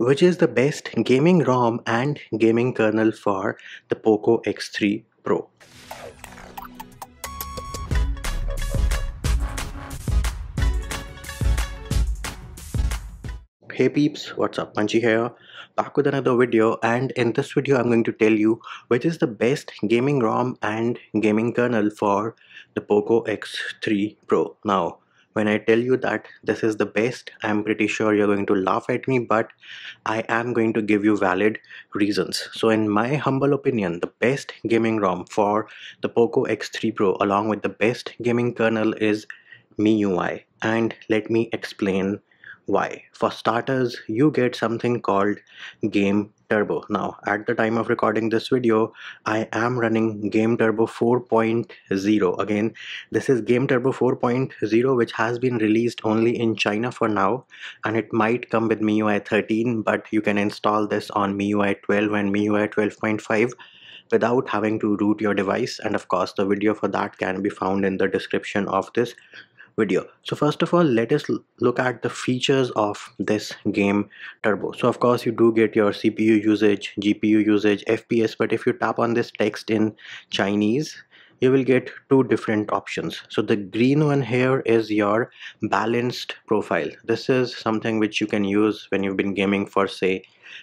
which is the best gaming ROM and gaming kernel for the POCO X3 Pro. Hey peeps, what's up? Munchy here, back with another video and in this video I'm going to tell you which is the best gaming ROM and gaming kernel for the POCO X3 Pro. Now, when I tell you that this is the best, I'm pretty sure you're going to laugh at me, but I am going to give you valid reasons. So in my humble opinion, the best gaming ROM for the POCO X3 Pro along with the best gaming kernel is MIUI. And let me explain why? For starters, you get something called Game Turbo. Now, at the time of recording this video, I am running Game Turbo 4.0. Again, this is Game Turbo 4.0, which has been released only in China for now, and it might come with MIUI 13, but you can install this on MIUI 12 and MIUI 12.5 without having to root your device and of course the video for that can be found in the description of this video. So first of all let us look at the features of this game turbo. So of course you do get your cpu usage gpu usage fps but if you tap on this text in chinese you will get two different options. So the green one here is your balanced profile. This is something which you can use when you've been gaming for say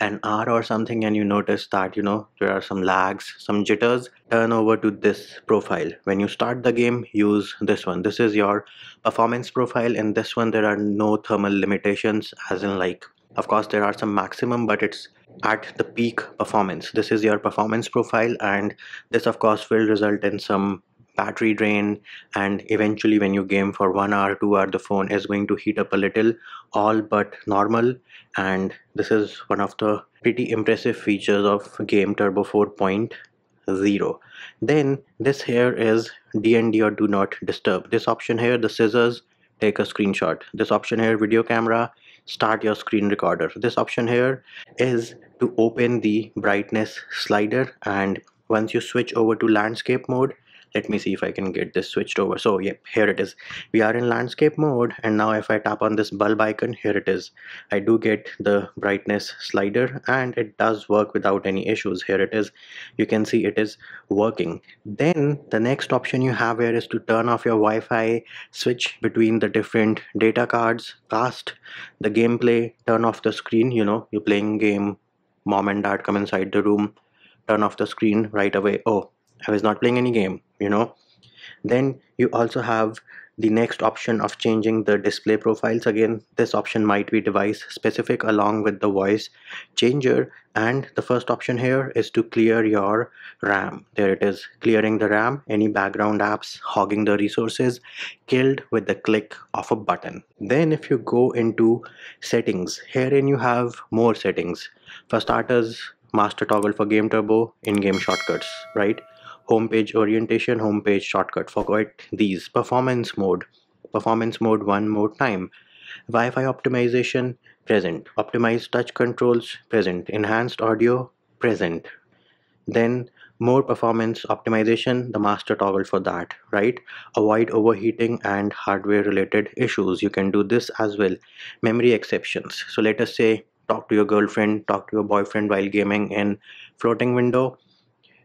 an hour or something and you notice that you know there are some lags some jitters. Turn over to this profile. When you start the game use this one. This is your performance profile. In this one there are no thermal limitations as in like of course there are some maximum but it's at the peak performance. This is your performance profile and this of course will result in some battery drain and eventually when you game for one hour two hour the phone is going to heat up a little all but normal. And this is one of the pretty impressive features of game turbo 4.0 then this here is dnd or do not disturb. This option here the scissors take a screenshot. This option here video camera start your screen recorder. This option here is to open the brightness slider and once you switch over to landscape mode let me see if I can get this switched over. So yep here it is. We are in landscape mode and now if I tap on this bulb icon here it is. I do get the brightness slider and it does work without any issues. Here it is. You can see it is working. Then the next option you have here is to turn off your Wi-Fi switch between the different data cards cast the gameplay turn off the screen you know you're playing game mom and dad come inside the room turn off the screen right away. Oh I was not playing any game you know. Then you also have the next option of changing the display profiles again. This option might be device specific along with the voice changer. And the first option here is to clear your RAM. There it is clearing the RAM. Any background apps hogging the resources killed with the click of a button. Then if you go into settings herein you have more settings. For starters master toggle for game turbo in-game shortcuts right homepage orientation homepage shortcut. Forget these. Performance mode. Performance mode one more time. Wi-Fi optimization present. Optimized touch controls present. Enhanced audio present. Then more performance optimization. The master toggle for that right? Avoid overheating and hardware related issues. You can do this as well. Memory exceptions. So let us say talk to your girlfriend talk to your boyfriend while gaming in floating window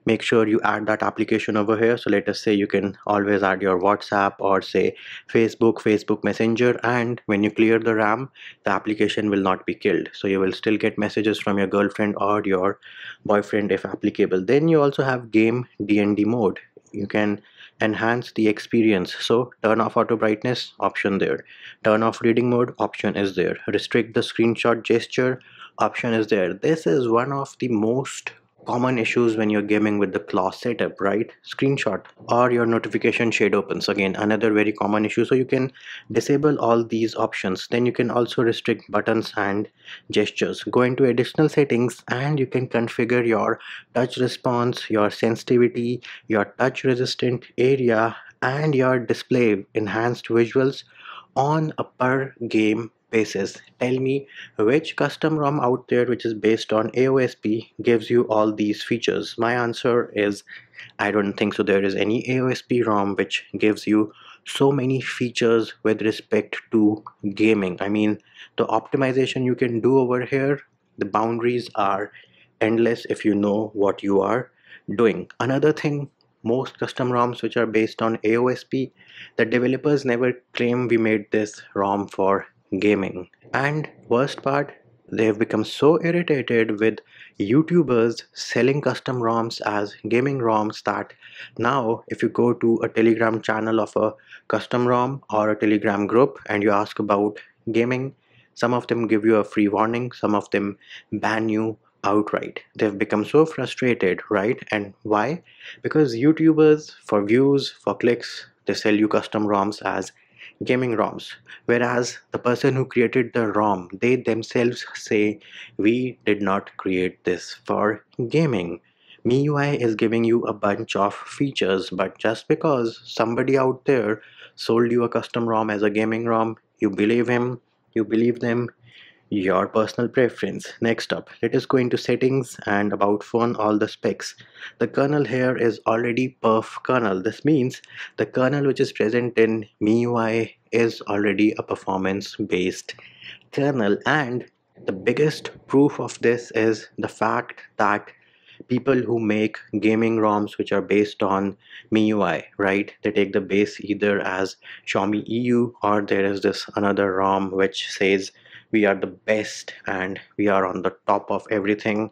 make sure you add that application over here. So let us say you can always add your whatsapp or say facebook facebook messenger and when you clear the ram the application will not be killed. So you will still get messages from your girlfriend or your boyfriend if applicable. Then you also have game dnd mode. You can enhance the experience. So turn off auto brightness option there. Turn off reading mode option is there. Restrict the screenshot gesture option is there. This is one of the most common issues when you're gaming with the claw setup right? Screenshot or your notification shade opens. Again another very common issue. So you can disable all these options. Then you can also restrict buttons and gestures. Go into additional settings and you can configure your touch response your sensitivity your touch resistant area and your display enhanced visuals on a per game basis. Tell me which custom ROM out there which is based on AOSP gives you all these features? My answer is I don't think so. There is any AOSP ROM which gives you so many features with respect to gaming. I mean the optimization you can do over here the boundaries are endless if you know what you are doing. Another thing most custom ROMs which are based on AOSP, the developers never claim we made this ROM for gaming. And worst part, they have become so irritated with YouTubers selling custom ROMs as gaming ROMs that now if you go to a telegram channel of a custom ROM or a telegram group and you ask about gaming, some of them give you a free warning, some of them ban you outright. They've become so frustrated, right? And why? Because YouTubers, for views, for clicks, they sell you custom ROMs as gaming ROMs. Whereas the person who created the ROM, they themselves say, we did not create this for gaming. MIUI is giving you a bunch of features, but just because somebody out there sold you a custom ROM as a gaming ROM, you believe him, you believe them, your personal preference. Next up let us go into settings and about phone all the specs. The kernel here is already perf kernel. This means the kernel which is present in MIUI is already a performance based kernel. And the biggest proof of this is the fact that people who make gaming ROMs which are based on MIUI, right? They take the base either as Xiaomi EU or there is this another ROM which says we are the best and we are on the top of everything.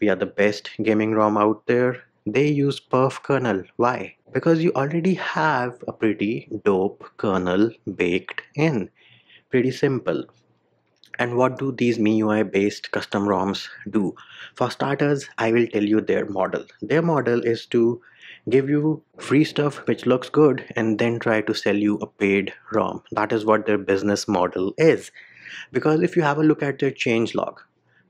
We are the best gaming ROM out there. They use perf kernel. Why? Because you already have a pretty dope kernel baked in. Pretty simple. And what do these MIUI based custom ROMs do? For starters, I will tell you their model. Their model is to give you free stuff which looks good and then try to sell you a paid ROM. That is what their business model is because if you have a look at their change log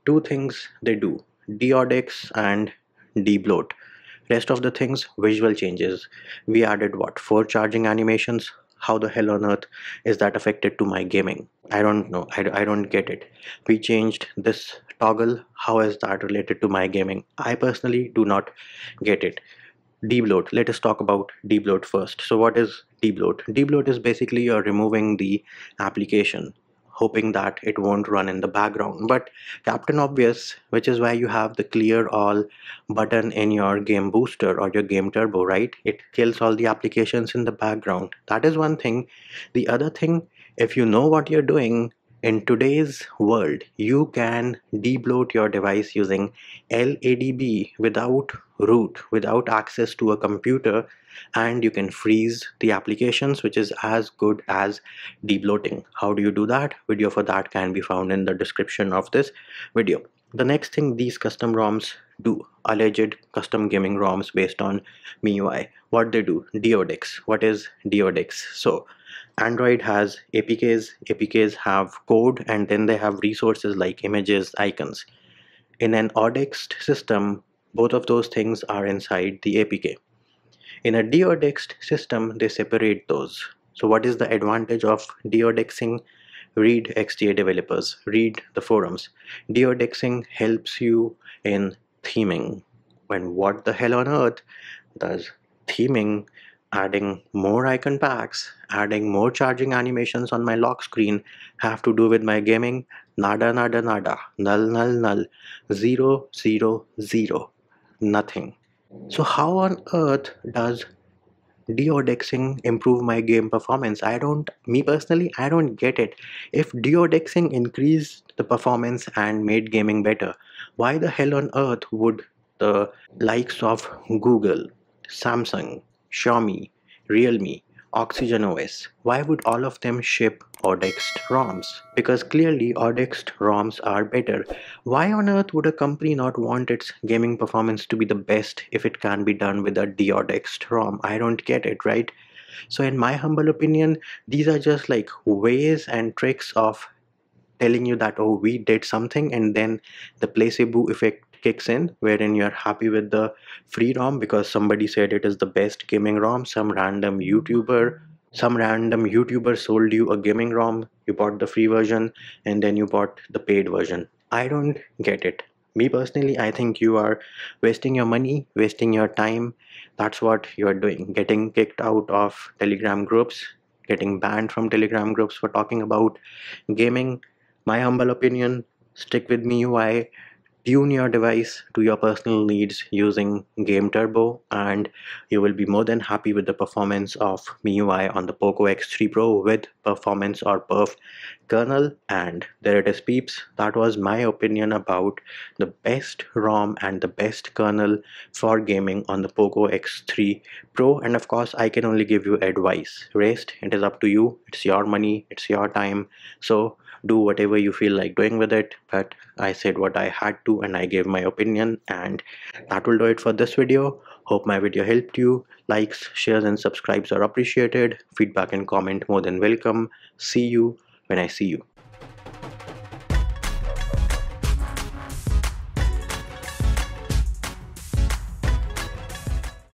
two things they do deodex and debloat. Rest of the things visual changes. We added what? Four charging animations. How the hell on earth is that affected to my gaming? I don't know. I, I don't get it. We changed this toggle. How is that related to my gaming? I personally do not get it. Debloat. Let us talk about debloat first. So what is debloat? Debloat is basically you're removing the application hoping that it won't run in the background. But captain obvious which is why you have the clear all button in your game booster or your game turbo right? It kills all the applications in the background. That is one thing. The other thing if you know what you're doing in today's world, you can debloat your device using LADB without root, without access to a computer, and you can freeze the applications, which is as good as debloating. How do you do that? Video for that can be found in the description of this video. The next thing these custom ROMs do, alleged custom gaming ROMs based on MIUI, what they do, Deodex. What is Deodex? So Android has APKs, APKs have code, and then they have resources like images, icons. In an ODexed system, both of those things are inside the APK. In a deodexed system, they separate those. So what is the advantage of deodexing? Read XDA developers, read the forums. Deodexing helps you in theming. When what the hell on earth does theming adding more icon packs, adding more charging animations on my lock screen have to do with my gaming? Nada, nada, nada, null, null, null, zero, zero, zero, nothing. So how on earth does deodexing improve my game performance? I don't, me personally, I don't get it. If deodexing increased the performance and made gaming better, why the hell on earth would the likes of Google, Samsung, Xiaomi, Realme, Oxygen OS. Why would all of them ship ODexed ROMs? Because clearly ODexed ROMs are better. Why on earth would a company not want its gaming performance to be the best if it can be done with a deodexed ROM? I don't get it, right? So in my humble opinion, these are just like ways and tricks of telling you that oh we did something and then the placebo effect kicks in wherein you're happy with the free ROM because somebody said it is the best gaming ROM some random YouTuber some random YouTuber sold you a gaming ROM you bought the free version and then you bought the paid version. I don't get it. Me personally I think you are wasting your money wasting your time. That's what you are doing getting kicked out of telegram groups getting banned from telegram groups for talking about gaming. My humble opinion stick with MIUI tune your device to your personal needs using Game Turbo and you will be more than happy with the performance of MIUI on the POCO X3 Pro with performance or perf kernel and there it is peeps. That was my opinion about the best ROM and the best kernel for gaming on the POCO X3 Pro. And of course I can only give you advice. Rest it is up to you. It's your money. It's your time. So do whatever you feel like doing with it. But i said what i had to and i gave my opinion and that will do it for this video hope my video helped you. Likes shares and subscribes are appreciated. Feedback and comment more than welcome. See you when i see you